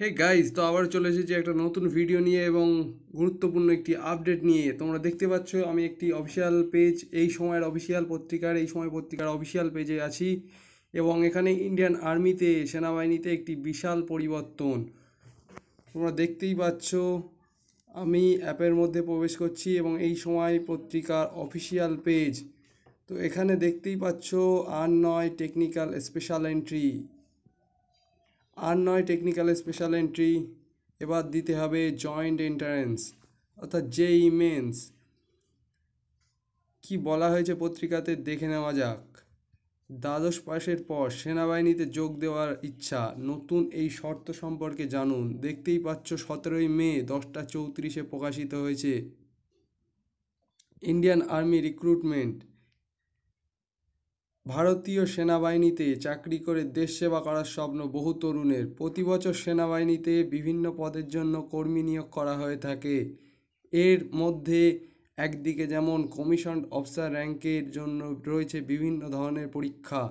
Hey guys তো আবার চলে এসেছি একটা নতুন ভিডিও নিয়ে এবং গুরুত্বপূর্ণ একটি আপডেট নিয়ে। তোমরা দেখতে পাচ্ছ, আমি একটি অফিসিয়াল পেজ এই সময়ের অফিসিয়াল পত্রিকার, এই সময় পত্রিকার অফিসিয়াল পেজে আছি এবং এখানে ইন্ডিয়ান আর্মিতে সেনাবাহিনীতে একটি বিশাল পরিবর্তন। তোমরা দেখতেই পাচ্ছ, আমি অ্যাপের মধ্যে প্রবেশ করছি এবং এই সময় পত্রিকার অফিসিয়াল পেজ তো এখানে দেখতেই পাচ্ছ, আর নয় টেকনিক্যাল স্পেশাল এন্ট্রি আর নয় টেকনিক্যাল স্পেশাল এন্ট্রি এবার দিতে হবে জয়েন্ট এন্ট্রান্স অর্থাৎ জেই মেন্স কি বলা হয়েছে পত্রিকাতে? দেখে নেওয়া যাক। দ্বাদশ পাশের পর সেনাবাহিনীতে যোগ দেওয়ার ইচ্ছা। নতুন এই শর্ত সম্পর্কে জানুন। দেখতেই পাচ্ছ সতেরোই মে, দশটা চৌত্রিশে প্রকাশিত হয়েছে। Indian army recruitment. ভারতীয় সেনাবাহিনীতে চাকরি করে দেশ সেবা করার স্বপ্ন বহু তরুণের। প্রতি বছর সেনাবাহিনীতে বিভিন্ন পদের জন্য কর্মী নিয়োগ করা হয়ে থাকে। এর মধ্যে একদিকে যেমন কমিশন অফিসার র্যাঙ্কের জন্য রয়েছে বিভিন্ন ধরনের পরীক্ষা,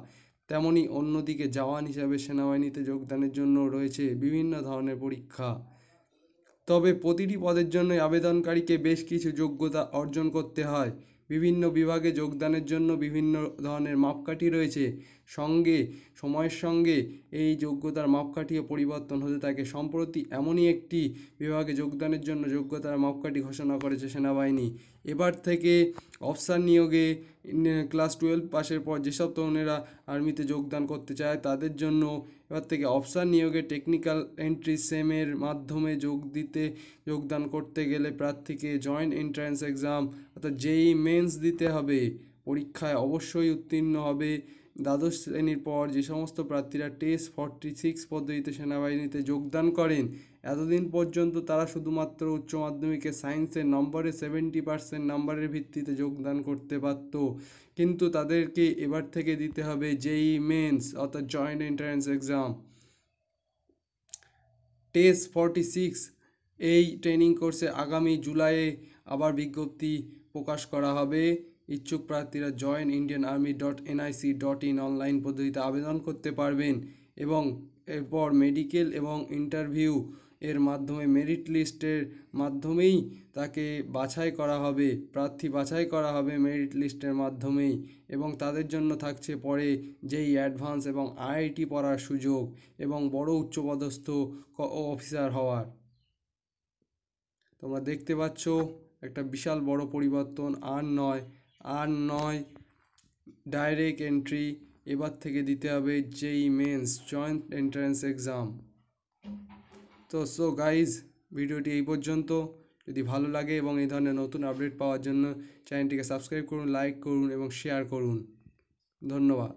তেমনি অন্যদিকে জওয়ান হিসাবে সেনাবাহিনীতে যোগদানের জন্য রয়েছে বিভিন্ন ধরনের পরীক্ষা। তবে প্রতিটি পদের জন্য আবেদনকারীকে বেশ কিছু যোগ্যতা অর্জন করতে হয়। বিভিন্ন বিভাগে যোগদানের জন্য বিভিন্ন ধরনের মাপকাঠি রয়েছে। সঙ্গে, সময়ের সঙ্গে এই যোগ্যতার মাপকাঠিও পরিবর্তন হতে থাকে। সম্প্রতি এমনই একটি বিভাগে যোগদানের জন্য যোগ্যতার মাপকাঠি ঘোষণা করেছে সেনাবাহিনী। এবার থেকে অফিসার নিয়োগে ক্লাস টুয়েলভ পাশের পর যেসব তরুণেরা আর্মিতে যোগদান করতে চায় তাদের জন্য এবার থেকে অফিসার নিয়োগে টেকনিক্যাল এন্ট্রি সেমের মাধ্যমে যোগ দিতে, যোগদান করতে গেলে প্রার্থীকে জয়েন্ট এন্ট্রান্স এক্সাম অর্থাৎ যেই মেন্স দিতে হবে, পরীক্ষায় অবশ্যই উত্তীর্ণ হবে। দ্বাদশ শ্রেণির পর যে সমস্ত প্রার্থীরা টেস্ট ফর্টি সিক্স পদ্ধতিতে সেনাবাহিনীতে যোগদান করেন, এতদিন পর্যন্ত তারা শুধুমাত্র উচ্চ মাধ্যমিকে সায়েন্সের নম্বরে সেভেন্টি পার্সেন্ট নম্বরের ভিত্তিতে যোগদান করতে পারত কিন্তু তাদেরকে এবার থেকে দিতে হবে জেই মেন্স, অর্থাৎ joint entrance exam. Test forty six এই ট্রেনিং কোর্সে আগামী জুলাইয়ে আবার বিজ্ঞপ্তি প্রকাশ করা হবে। ইচ্ছুক প্রার্থীরা join Indian army dot NIC dot in online পদ্ধতিতে আবেদন করতে পারবেন এবং এরপর মেডিকেল এবং ইন্টারভিউ এর মাধ্যমে মেরিট লিস্টের মাধ্যমেই তাকে বাছাই করা হবে, প্রার্থী বাছাই করা হবে মেরিট লিস্টের মাধ্যমেই এবং তাদের জন্য থাকছে পরে যেই অ্যাডভান্স এবং আইআইটি পড়ার সুযোগ এবং বড় উচ্চপদস্থ অফিসার হওয়ার। তোমরা দেখতে পাচ্ছ একটা বিশাল বড় পরিবর্তন আর নয় আর নয় ডাইরেক্ট এন্ট্রি এবার থেকে দিতে হবে JEE mains joint entrance exam তো সো গাইজ ভিডিওটি এই পর্যন্ত। যদি ভালো লাগে এবং এই ধরনের নতুন আপডেট পাওয়ার জন্য চ্যানেলটিকে সাবস্ক্রাইব করুন লাইক করুন এবং শেয়ার করুন। ধন্যবাদ।